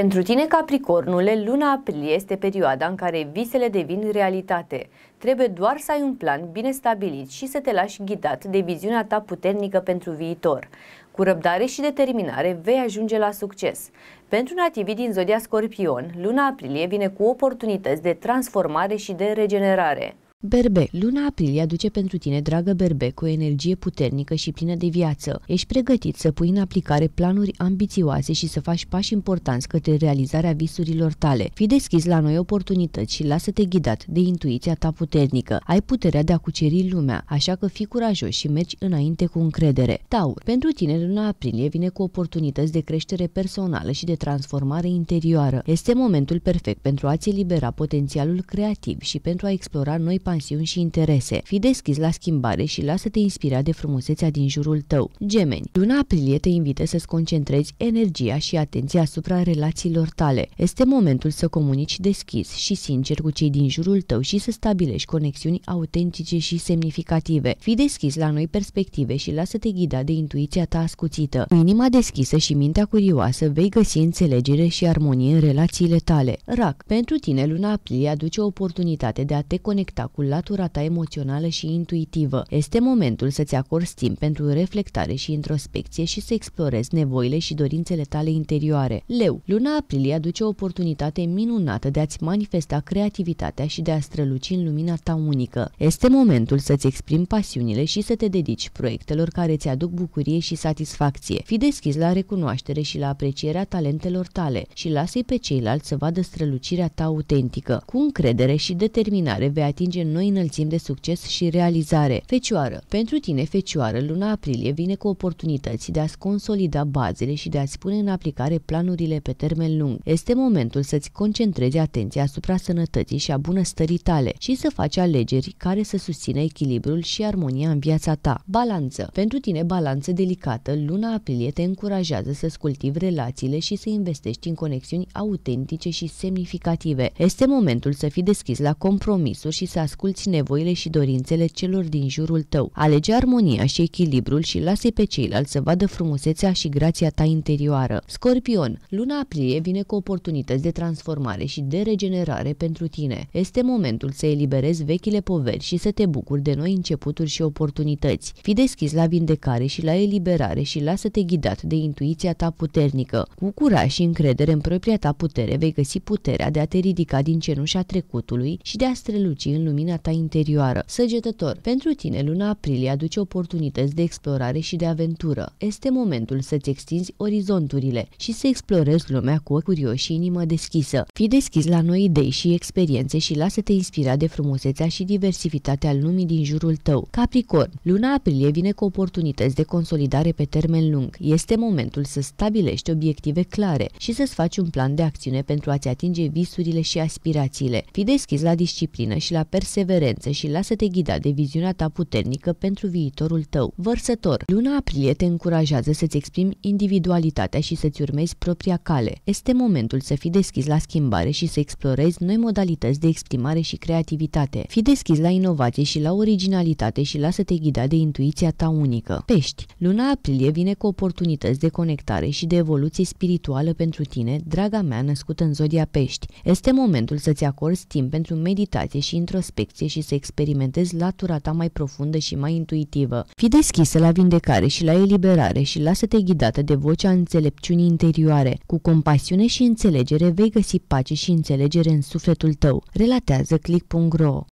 Pentru tine, Capricornule, luna aprilie este perioada în care visele devin realitate. Trebuie doar să ai un plan bine stabilit și să te lași ghidat de viziunea ta puternică pentru viitor. Cu răbdare și determinare vei ajunge la succes. Pentru nativii din zodia Scorpion, luna aprilie vine cu oportunități de transformare și de regenerare. Berbe, luna aprilie aduce pentru tine, dragă Berbe, cu o energie puternică și plină de viață. Ești pregătit să pui în aplicare planuri ambițioase și să faci pași importanți către realizarea visurilor tale. Fii deschis la noi oportunități și lasă-te ghidat de intuiția ta puternică. Ai puterea de a cuceri lumea, așa că fii curajos și mergi înainte cu încredere. Taur, pentru tine luna aprilie vine cu oportunități de creștere personală și de transformare interioară. Este momentul perfect pentru a-ți elibera potențialul creativ și pentru a explora noi pansiuni și interese. Fii deschis la schimbare și lasă-te inspira de frumusețea din jurul tău. Gemeni, luna aprilie te invită să-ți concentrezi energia și atenția asupra relațiilor tale. Este momentul să comunici deschis și sincer cu cei din jurul tău și să stabilești conexiuni autentice și semnificative. Fii deschis la noi perspective și lasă-te ghida de intuiția ta ascuțită. Cu inima deschisă și mintea curioasă vei găsi înțelegere și armonie în relațiile tale. Rac, pentru tine luna aprilie aduce o oportunitate de a te conecta cu latura ta emoțională și intuitivă. Este momentul să-ți acorzi timp pentru reflectare și introspecție și să explorezi nevoile și dorințele tale interioare. Leu, luna aprilie aduce o oportunitate minunată de a-ți manifesta creativitatea și de a străluci în lumina ta unică. Este momentul să-ți exprimi pasiunile și să te dedici proiectelor care îți aduc bucurie și satisfacție. Fii deschis la recunoaștere și la aprecierea talentelor tale și lasă-i pe ceilalți să vadă strălucirea ta autentică. Cu încredere și determinare vei atinge noi înălțimi de succes și realizare. Fecioară. Pentru tine, Fecioară, luna aprilie vine cu oportunități de a-ți consolida bazele și de a-ți pune în aplicare planurile pe termen lung. Este momentul să-ți concentrezi atenția asupra sănătății și a bunăstării tale și să faci alegeri care să susțină echilibrul și armonia în viața ta. Balanță. Pentru tine, balanță delicată, luna aprilie te încurajează să-ți cultivi relațiile și să investești în conexiuni autentice și semnificative. Este momentul să fii deschis la compromisuri și să asculți nevoile și dorințele celor din jurul tău. Alege armonia și echilibrul și lasă pe ceilalți să vadă frumusețea și grația ta interioară. Scorpion, luna aprilie vine cu oportunități de transformare și de regenerare pentru tine. Este momentul să eliberezi vechile poveri și să te bucuri de noi începuturi și oportunități. Fii deschis la vindecare și la eliberare și lasă-te ghidat de intuiția ta puternică. Cu curaj și încredere în propria ta putere vei găsi puterea de a te ridica din cenușa trecutului și de a străluci în lumina lumina ta interioară. Săgetător, pentru tine luna aprilie aduce oportunități de explorare și de aventură. Este momentul să-ți extinzi orizonturile și să explorezi lumea cu o curios și inimă deschisă. Fii deschis la noi idei și experiențe și lasă-te inspira de frumusețea și diversitatea lumii din jurul tău. Capricorn, luna aprilie vine cu oportunități de consolidare pe termen lung. Este momentul să stabilești obiective clare și să-ți faci un plan de acțiune pentru a-ți atinge visurile și aspirațiile. Fii deschis la disciplină și la perseverență perseverență și lasă-te ghida de viziunea ta puternică pentru viitorul tău. Vărsător, luna aprilie te încurajează să-ți exprimi individualitatea și să-ți urmezi propria cale. Este momentul să fii deschis la schimbare și să explorezi noi modalități de exprimare și creativitate. Fii deschis la inovație și la originalitate și lasă-te ghida de intuiția ta unică. Pești, luna aprilie vine cu oportunități de conectare și de evoluție spirituală pentru tine, draga mea născută în zodia pești. Este momentul să-ți acorzi timp pentru meditație și introspecție introspecție și să experimentezi latura ta mai profundă și mai intuitivă. Fii deschisă la vindecare și la eliberare și lasă-te ghidată de vocea înțelepciunii interioare. Cu compasiune și înțelegere vei găsi pace și înțelegere în sufletul tău. Relatează click.ro